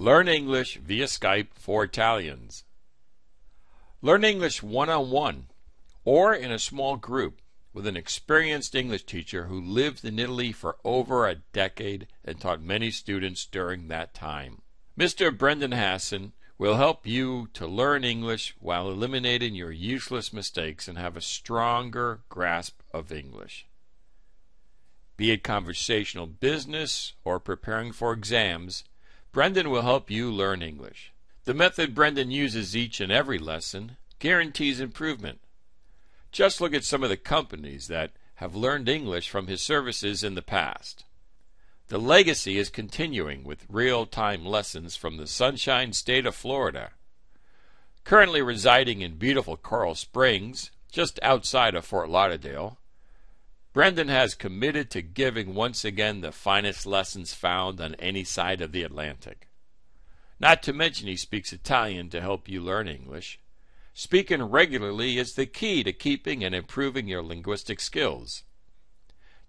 Learn English via Skype for Italians. Learn English one on one or in a small group with an experienced English teacher who lived in Italy for over a decade and taught many students during that time. Mr. Brendan Hasson will help you to learn English while eliminating your useless mistakes and have a stronger grasp of English. Be it conversational business or preparing for exams, Brendan will help you learn English. The method Brendan uses each and every lesson guarantees improvement. Just look at some of the companies that have learned English from his services in the past. The legacy is continuing with real time lessons from the sunshine state of Florida. Currently residing in beautiful Coral Springs, just outside of Fort Lauderdale, Brendan has committed to giving once again the finest lessons found on any side of the Atlantic. Not to mention he speaks Italian to help you learn English. Speaking regularly is the key to keeping and improving your linguistic skills.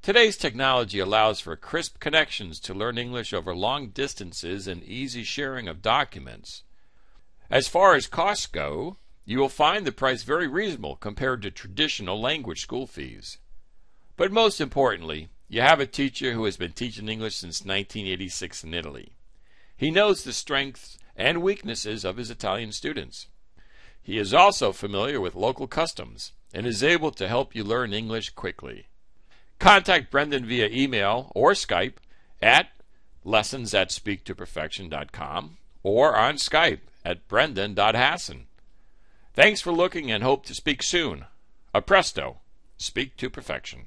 Today's technology allows for crisp connections to learn English over long distances and easy sharing of documents. As far as costs go, you will find the price very reasonable compared to traditional language school fees. But most importantly, you have a teacher who has been teaching English since 1986 in Italy. He knows the strengths and weaknesses of his Italian students. He is also familiar with local customs and is able to help you learn English quickly. Contact Brendan via email or Skype at lessons at speaktoperfection.com or on Skype at brendan.hasson. Thanks for looking and hope to speak soon. A presto, speak to perfection.